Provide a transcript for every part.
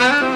Thank you.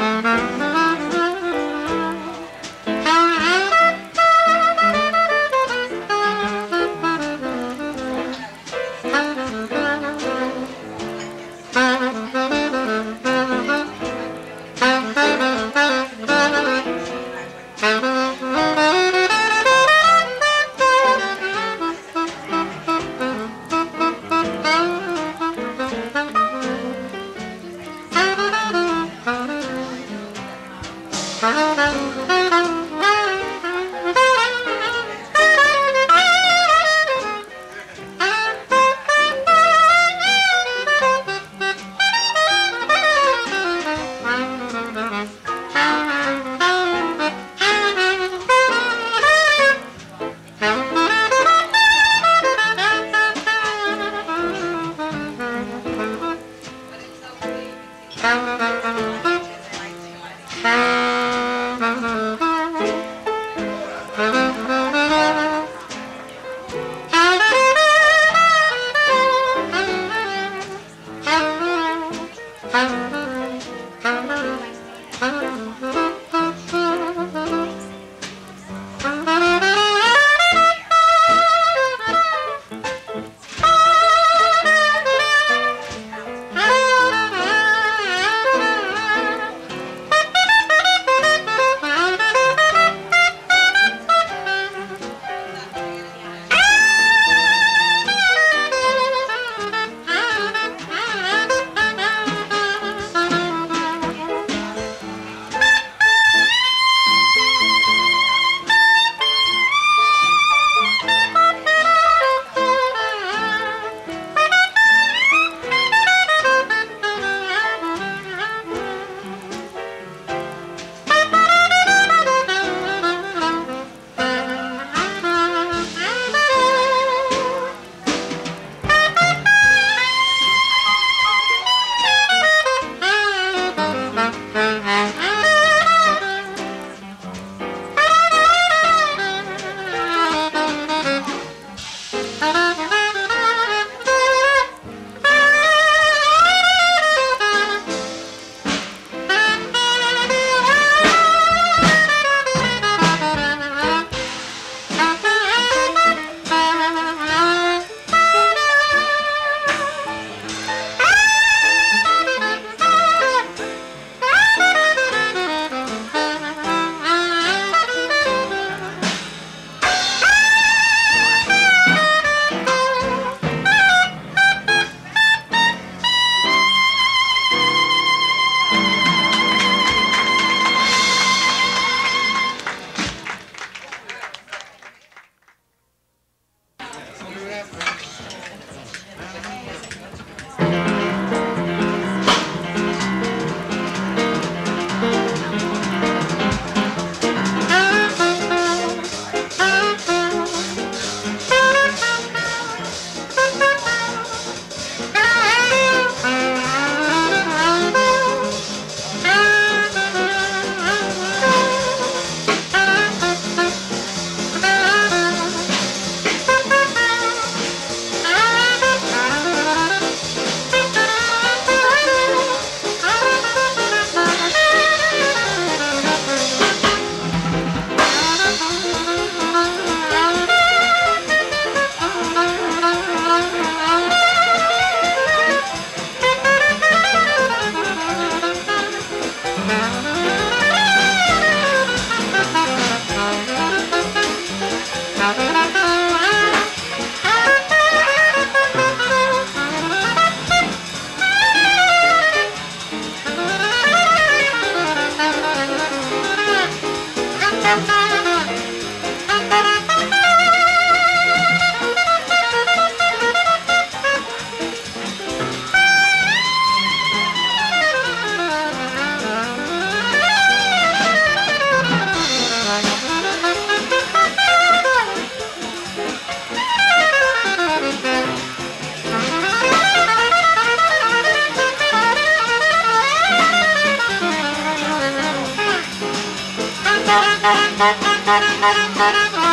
Thank you. Thank you.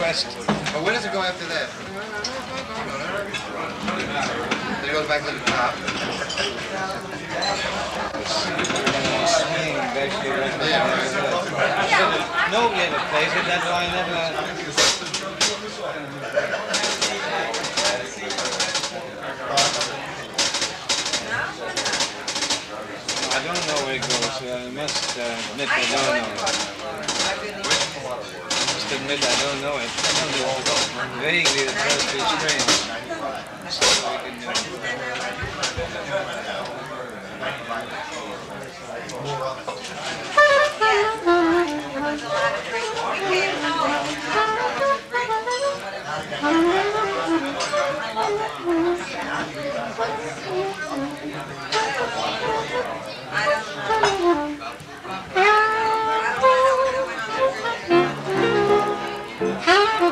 Got request. But where does it go after that? Then it goes back to the top. Swing, basically, right there. Yeah, right. Plays it, that's why I never... I don't know where it goes, I must uh, admit I don't know I admit I don't know it. Vaguely the first two strings. So we can, what I don't know. I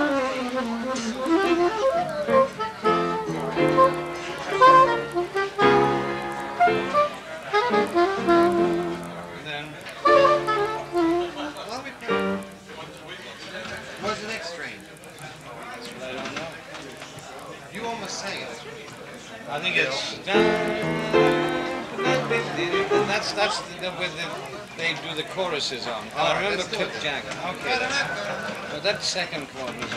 don't know. You almost say that. I think it's. That's that's the, with the they do the choruses on. Oh, I remember Cliff. Jagger. Okay, but that second chord was.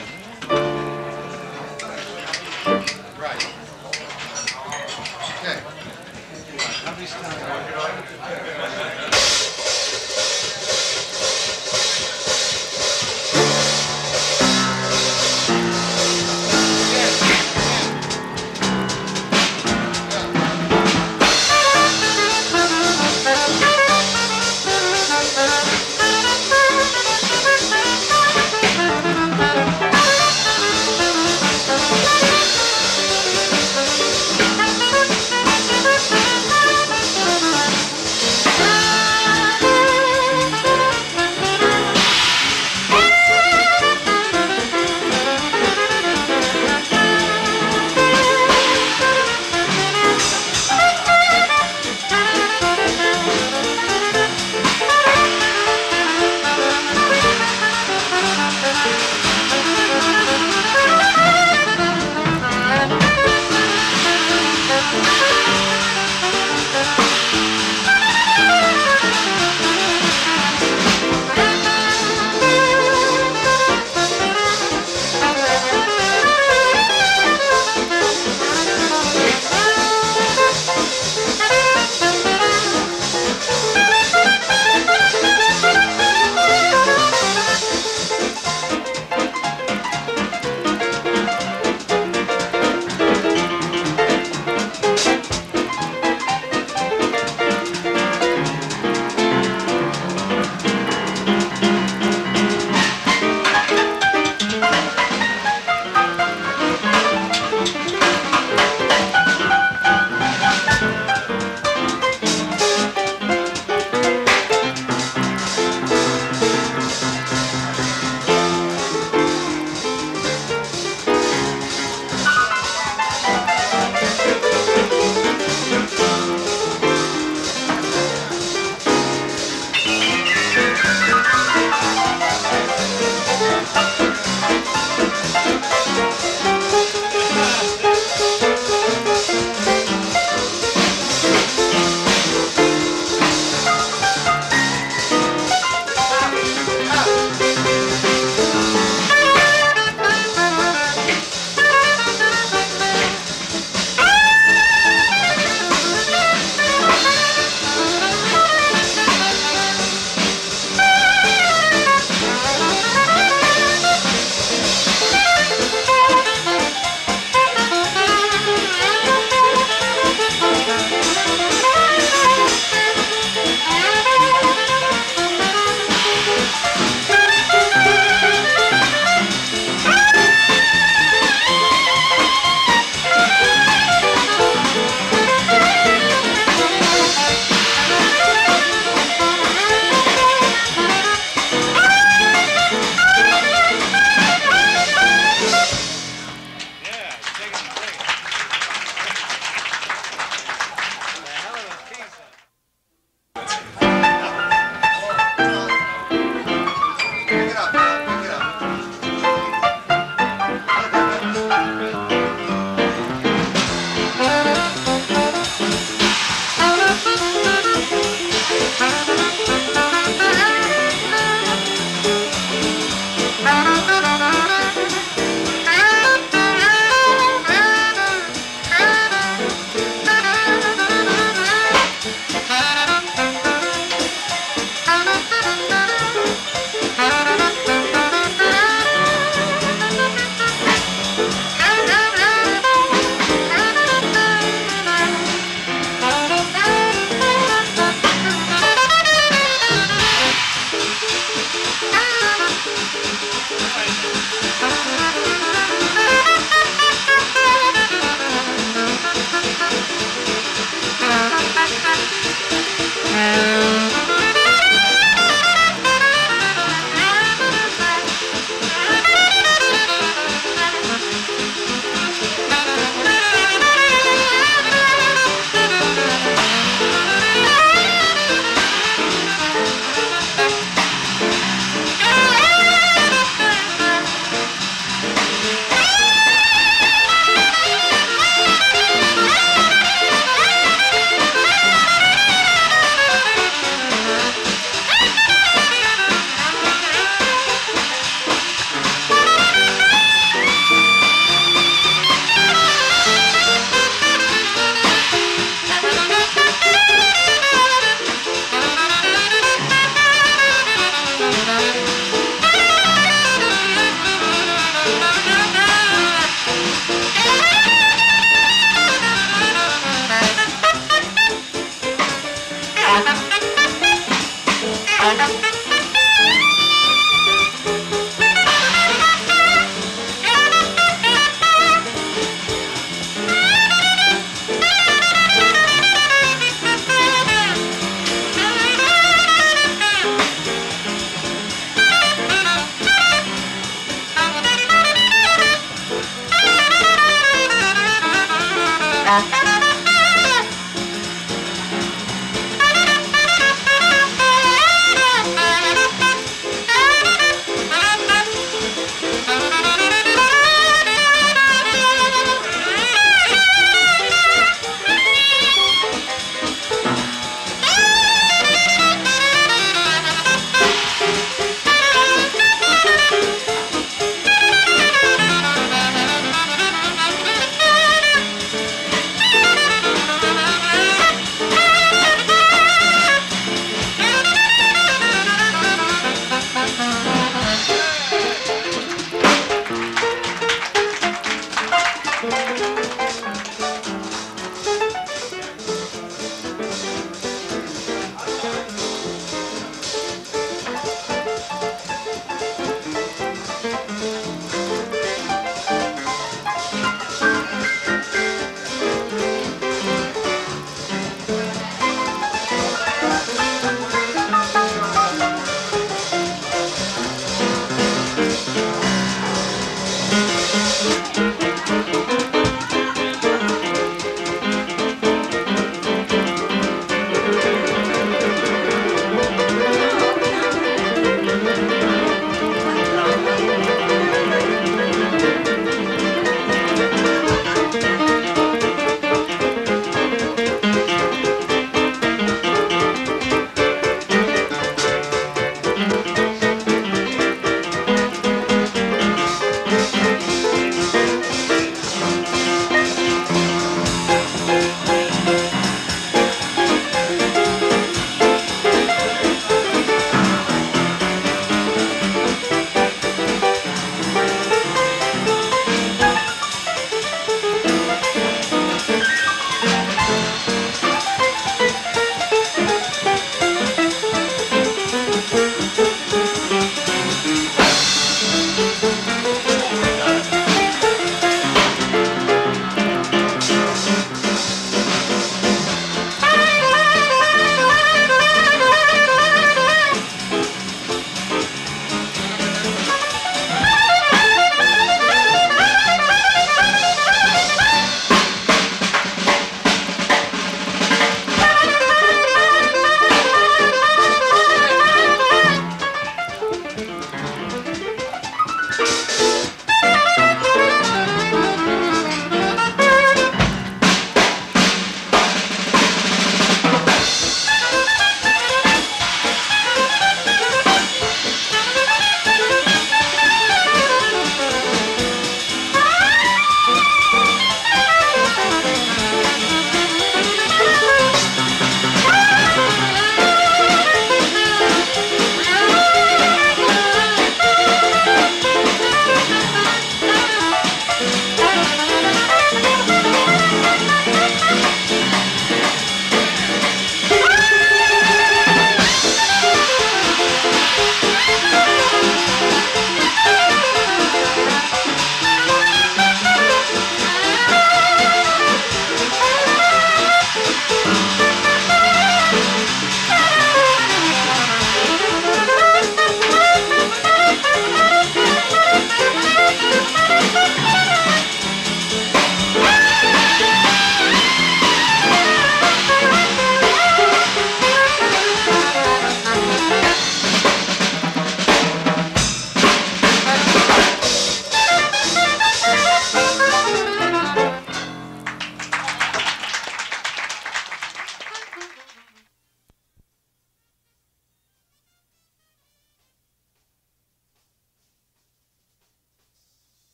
Right. Okay. How do we start?